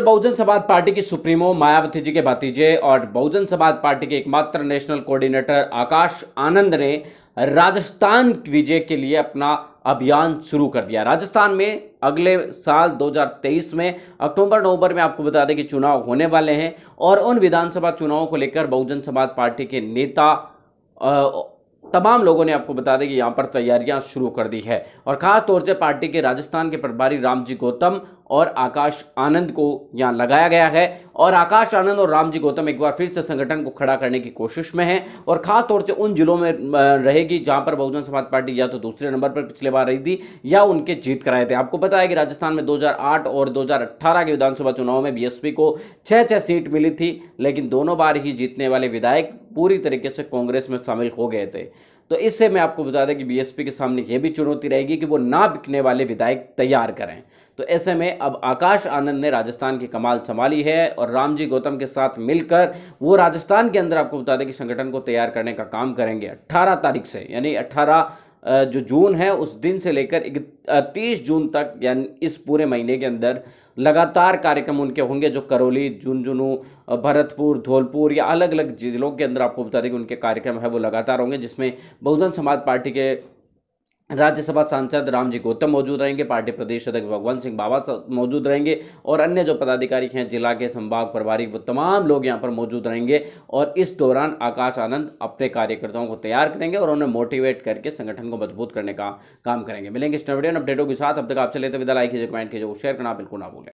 Bahujan Samaj party की supremo Mayawati ji के भतीजे और बहुजन समाज पार्टी के एकमात्र नेशनल कोऑर्डिनेटर आकाश आनंद ने राजस्थान विजय के लिए अपना अभियान शुरू कर दिया। राजस्थान में अगले साल 2023 में अक्टूबर, नवंबर में आपको बता दें कि चुनाव होने वाले हैं और उन विधानसभा चुनावों को लेकर बहुजन समाज पार्टी के नेता तमाम लोगों ने आपको बता दें कि यहाँ पर तैयारियाँ शुरू कर दी है। और खास तौर से पार्टी के राजस्थान के प्रभारी रामजी गौतम और आकाश आनंद को यहाँ लगाया गया है। और आकाश आनंद और रामजी गौतम एक बार फिर से संगठन को खड़ा करने की कोशिश में है। और खास तौर से उन जिलों में रहेगी जहाँ पर बहुजन समाज पार्टी या तो दूसरे नंबर पर पिछले बार रही थी या उनके जीत कराए थे। आपको पता है कि राजस्थान में 2008 और 2018 के विधानसभा चुनाव में बीएसपी को छह छह सीट मिली थी, लेकिन दोनों बार ही जीतने वाले विधायक पूरी तरीके से कांग्रेस में शामिल हो गए थे। तो इससे मैं आपको बता दें कि बीएसपी के सामने यह भी चुनौती रहेगी कि वो ना बिकने वाले विधायक तैयार करें। तो ऐसे में अब आकाश आनंद ने राजस्थान की कमाल संभाली है और रामजी गौतम के साथ मिलकर वो राजस्थान के अंदर आपको बता दें कि संगठन को तैयार करने का काम करेंगे। 18 तारीख से, यानी 18 जो जून है, उस दिन से लेकर तीस जून तक, यानी इस पूरे महीने के अंदर लगातार कार्यक्रम उनके होंगे, जो करौली, झुंझुनू भरतपुर, धौलपुर या अलग अलग जिलों के अंदर आपको बता दें कि उनके कार्यक्रम है, वो लगातार होंगे, जिसमें बहुजन समाज पार्टी के राज्यसभा सांसद रामजी गौतम मौजूद रहेंगे, पार्टी प्रदेश अध्यक्ष भगवंत सिंह बाबा मौजूद रहेंगे, और अन्य जो पदाधिकारी हैं, जिला के संभाग प्रभारी, वो तमाम लोग यहाँ पर मौजूद रहेंगे, और इस दौरान आकाश आनंद अपने कार्यकर्ताओं को तैयार करेंगे, और उन्हें मोटिवेट करके संगठन को मज़बूत करने का काम करेंगे। मिलेंगे इस वीडियो अपडेटों के साथ। अब तक आपसे लेते विदा लाइक कीजिए कमेंट कीजिए शेयर करना बिल्कुल ना भूलें।